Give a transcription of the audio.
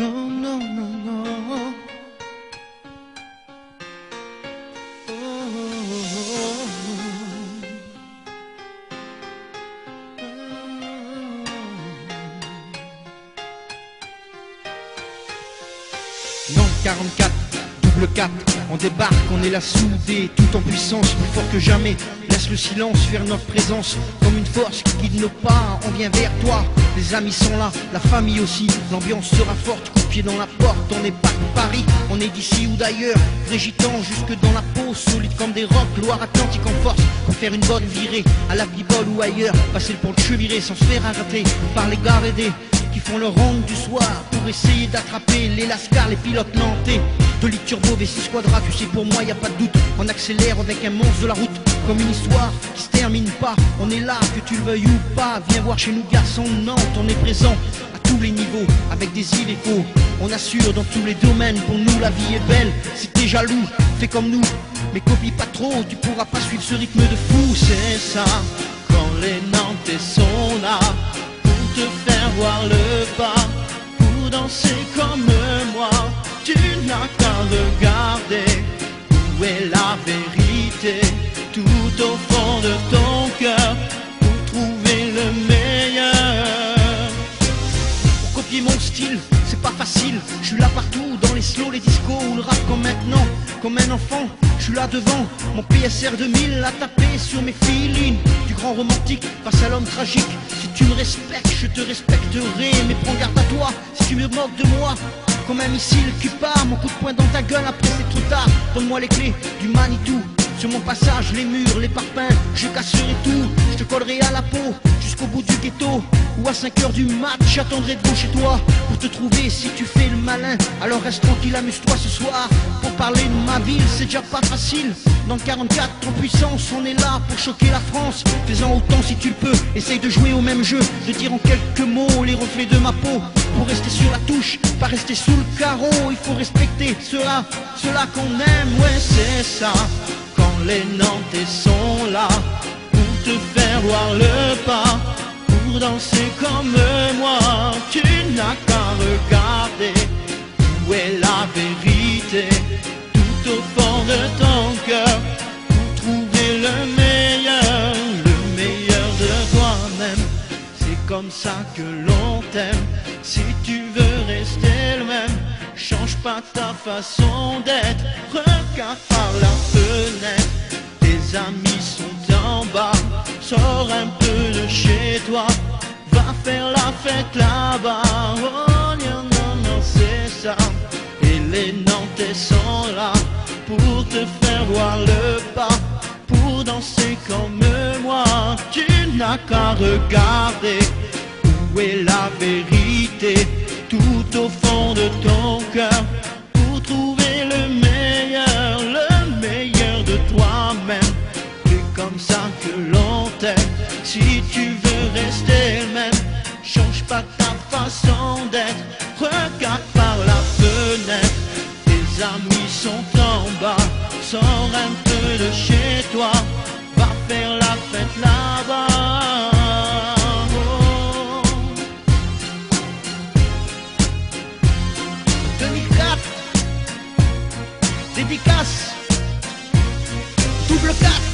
Non, non, non, non. Non, 44, double 4, on débarque, on est là soudés, tout en puissance, plus fort que jamais. Laisse le silence faire notre présence comme une force qui guide nos pas. On vient vers toi, les amis sont là, la famille aussi. L'ambiance sera forte, coup pied dans la porte. On n'est pas de Paris, on est d'ici ou d'ailleurs. Régitant jusque dans la peau, solide comme des rocs, Loire-Atlantique en force. Pour faire une bonne virée, à la bibole ou ailleurs. Passer pour le cheviré sans se faire arrêter par les gars qui font le ronde du soir pour essayer d'attraper les lascars, les pilotes nantais. De lit turbo V6 quadra, tu sais pour moi y a pas de doute. On accélère avec un monstre de la route, comme une histoire qui se termine pas. On est là, que tu le veuilles ou pas. Viens voir chez nous garçons de Nantes, on est présent à tous les niveaux, avec des îles et faux. On assure dans tous les domaines, pour nous la vie est belle. Si t'es jaloux, fais comme nous, mais copie pas trop, tu pourras pas suivre ce rythme de fou, c'est ça. Quand les Nantais sont là, pour te faire voir le pas, pour danser comme moi, tu n'as qu'à regarder où est la vérité, tout au fond de ton cœur, pour trouver le meilleur. Pour copier mon style, c'est pas facile. Je suis là partout, dans les slows, les discos ou le rap comme maintenant. Comme un enfant, je suis là devant. Mon PSR 2000 a tapé sur mes filines. Du grand romantique face à l'homme tragique. Si tu me respectes, je te respecterai. Mais prends garde à toi si tu me moques de moi. Comme un missile qui part, mon coup de poing dans ta gueule, après c'est trop tard. Donne-moi les clés du Manitou. Sur mon passage, les murs, les parpaings, je casserai tout. Je te collerai à la peau jusqu'au bout du ghetto. Ou à 5 heures du mat, j'attendrai devant chez toi pour te trouver si tu fais le malin. Alors reste tranquille, amuse-toi ce soir. Pour parler de ma ville, c'est déjà pas facile. Dans le 44, en puissance, on est là pour choquer la France. Faisant autant si tu le peux, essaye de jouer au même jeu, de dire en quelques mots les reflets de ma peau. Pour rester sur la touche, pas rester sous le carreau, il faut respecter cela, cela qu'on aime, ouais c'est ça. Quand les Nantais sont là, pour te faire voir le pas, pour danser comme moi, tu n'as qu'à regarder comme ça que l'on t'aime. Si tu veux rester le même, change pas ta façon d'être. Regarde par la fenêtre, tes amis sont en bas. Sors un peu de chez toi, va faire la fête là-bas. Oh non, non, c'est ça. Et les Nantais sont là pour te faire voir le pas, danser comme moi. Tu n'as qu'à regarder où est la vérité, tout au fond de ton cœur, pour trouver Les armes, sont en bas, sors un peu de chez toi, va faire la fête là-bas. Oh. Dédicace, dédicace, double 4.